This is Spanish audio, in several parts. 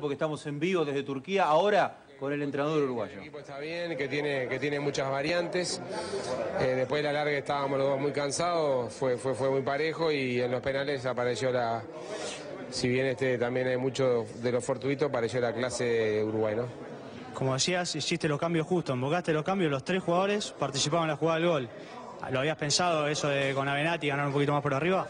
porque estamos en vivo desde Turquía, ahora con el entrenador uruguayo. El equipo está bien, que tiene, que tiene muchas variantes. Eh, después de la larga estábamos los dos muy cansados, fue, fue, fue muy parejo y en los penales apareció la, si bien este también hay mucho de lo fortuito, apareció la clase Uruguay, ¿no? Como decías, hiciste los cambios justos, invocaste los cambios, los tres jugadores participaban en la jugada del gol. ¿Lo habías pensado eso de con Avenati ganar un poquito más por arriba?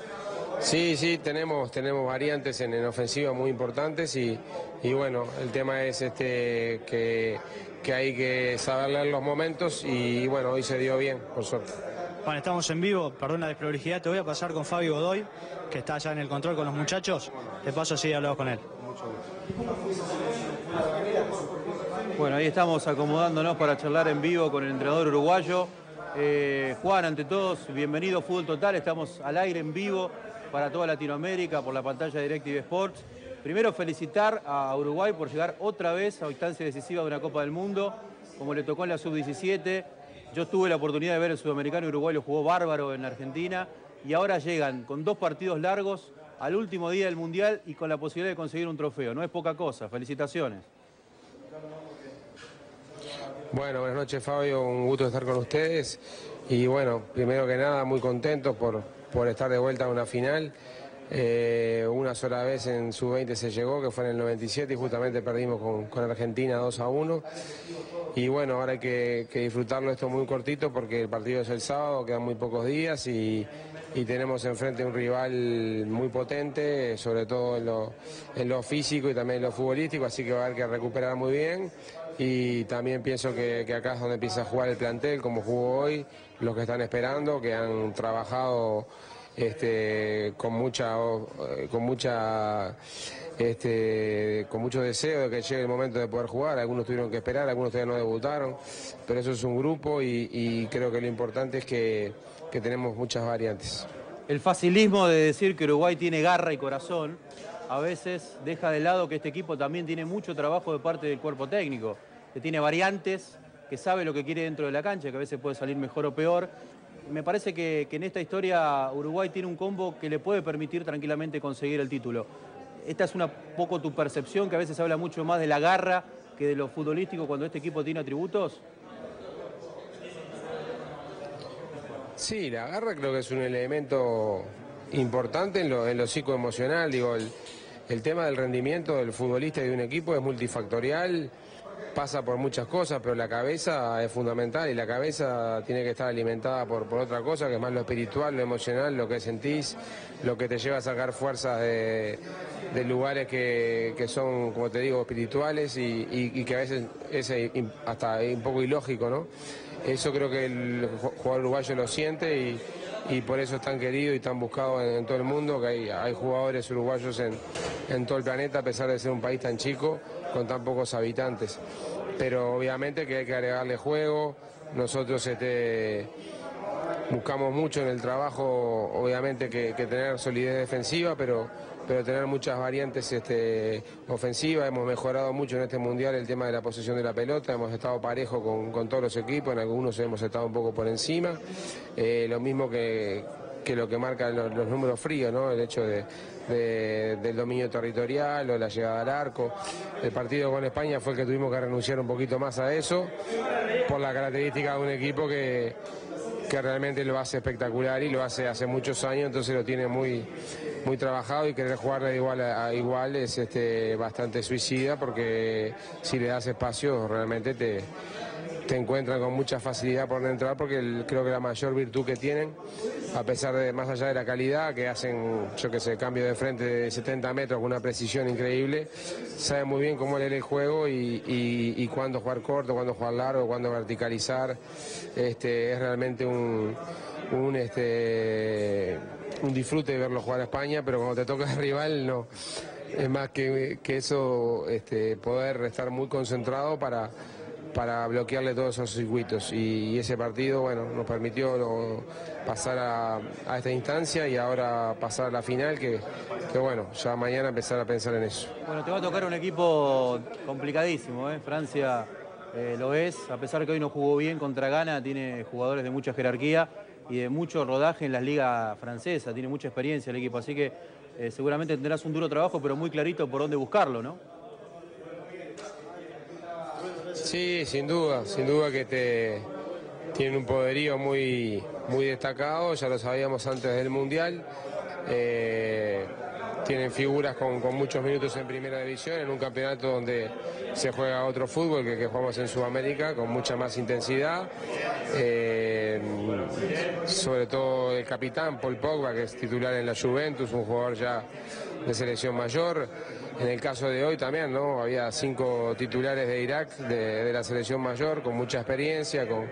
Sí, sí, tenemos, tenemos variantes en, en ofensiva muy importantes y, y, bueno, el tema es este que, que, hay que saber leer los momentos y bueno, hoy se dio bien, por suerte. Bueno, estamos en vivo, perdón la desprolijidad, te voy a pasar con Fabio Godoy, que está allá en el control con los muchachos. Te paso así y hablamos con él. Bueno, ahí estamos acomodándonos para charlar en vivo con el entrenador uruguayo. Eh, Juan, ante todos, bienvenido a Fútbol Total. Estamos al aire en vivo para toda Latinoamérica por la pantalla de DirecTV Sports. Primero felicitar a Uruguay por llegar otra vez a instancia decisiva de una Copa del Mundo, como le tocó en la Sub-17. Yo tuve la oportunidad de ver el sudamericano y Uruguay lo jugó bárbaro en Argentina y ahora llegan con dos partidos largos al último día del Mundial y con la posibilidad de conseguir un trofeo. No es poca cosa, felicitaciones. Bueno, buenas noches Fabio, un gusto estar con ustedes y bueno, primero que nada muy contento por, por estar de vuelta a una final. Eh, una sola vez en su 20 se llegó, que fue en el 97 y justamente perdimos con, Argentina 2 a 1. Y bueno, ahora hay que, disfrutarlo esto muy cortito porque el partido es el sábado, quedan muy pocos días y, y tenemos enfrente un rival muy potente, sobre todo en lo, en lo físico y también en lo futbolístico, así que va a haber que recuperar muy bien y también pienso que, acá es donde empieza a jugar el plantel, como jugó hoy, los que están esperando, que han trabajado este, con mucha, con mucha este, con mucho deseo de que llegue el momento de poder jugar, algunos tuvieron que esperar, algunos todavía no debutaron, pero eso es un grupo y, creo que lo importante es que tenemos muchas variantes. El facilismo de decir que Uruguay tiene garra y corazón a veces deja de lado que este equipo también tiene mucho trabajo de parte del cuerpo técnico, que tiene variantes, que sabe lo que quiere dentro de la cancha, que a veces puede salir mejor o peor. Me parece que, en esta historia Uruguay tiene un combo que le puede permitir tranquilamente conseguir el título. Esta es una poco tu percepción, que a veces habla mucho más de la garra que de lo futbolístico cuando este equipo tiene atributos. Sí, la garra creo que es un elemento importante en lo, psicoemocional, digo, el tema del rendimiento del futbolista y de un equipo es multifactorial, pasa por muchas cosas, pero la cabeza es fundamental y la cabeza tiene que estar alimentada por, por otra cosa, que es más lo espiritual, lo emocional, lo que sentís, lo que te lleva a sacar fuerzas de, lugares que, que, son, como te digo, espirituales y, que a veces es hasta un poco ilógico, ¿no? Eso creo que el jugador uruguayo lo siente y, y por eso es tan querido y tan buscado en, todo el mundo, que hay jugadores uruguayos en, en, todo el planeta, a pesar de ser un país tan chico, con tan pocos habitantes. Pero obviamente que hay que agregarle juego, nosotros este, buscamos mucho en el trabajo, obviamente que, tener solidez defensiva, pero pero tener muchas variantes este, ofensivas. Hemos mejorado mucho en este mundial el tema de la posesión de la pelota, hemos estado parejo con, con todos los equipos, en algunos hemos estado un poco por encima. Eh, lo mismo que, que, lo que marcan los, números fríos, ¿no? el hecho de, de, del dominio territorial o la llegada al arco. El partido con España fue el que tuvimos que renunciar un poquito más a eso, por la característica de un equipo que que realmente lo hace espectacular y lo hace hace muchos años, entonces lo tiene muy, muy trabajado y querer jugar de igual a igual es este, bastante suicida porque si le das espacio realmente te, te encuentran con mucha facilidad por entrar porque creo que la mayor virtud que tienen, a pesar de más allá de la calidad, que hacen, yo que sé, cambio de frente de 70 metros con una precisión increíble, saben muy bien cómo leer el juego y, y, cuándo jugar corto, cuándo jugar largo, cuándo verticalizar. Este, es realmente un, un, este, un disfrute verlo jugar a España, pero cuando te toca el rival no. Es más que, que eso, este, poder estar muy concentrado para para bloquearle todos esos circuitos y, ese partido bueno nos permitió pasar a, esta instancia y ahora pasar a la final que, que, bueno ya mañana empezar a pensar en eso bueno te va a tocar un equipo complicadísimo ¿eh? Francia eh, lo es a pesar que hoy no jugó bien contra Ghana tiene jugadores de mucha jerarquía y de mucho rodaje en las ligas francesas tiene mucha experiencia el equipo así que eh, seguramente tendrás un duro trabajo pero muy clarito por dónde buscarlo ¿no? Sí, sin duda, sin duda que te, tienen un poderío muy, muy destacado, ya lo sabíamos antes del Mundial. Eh, tienen figuras con, muchos minutos en primera división, en un campeonato donde se juega otro fútbol que, que jugamos en Sudamérica, con mucha más intensidad. Eh, sobre todo el capitán Paul Pogba, que es titular en la Juventus, un jugador ya de selección mayor. En el caso de hoy también, ¿no? Había cinco titulares de Irak, de, de la selección mayor, con mucha experiencia, con,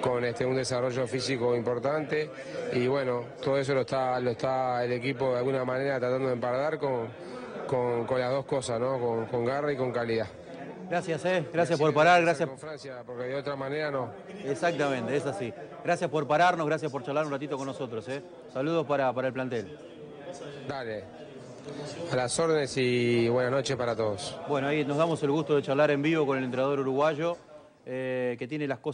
con este, un desarrollo físico importante. Y bueno, todo eso lo está, lo está el equipo de alguna manera tratando de empardar con, con, con las dos cosas, ¿no? Con, con garra y con calidad. Gracias, eh. Gracias por parar, gracias. Con Francia, porque de otra manera no. Exactamente, es así. Gracias por pararnos, gracias por charlar un ratito con nosotros, eh. Saludos para, para el plantel. Dale. A las órdenes y buenas noches para todos. Bueno, ahí nos damos el gusto de charlar en vivo con el entrenador uruguayo, eh, que tiene las cosas.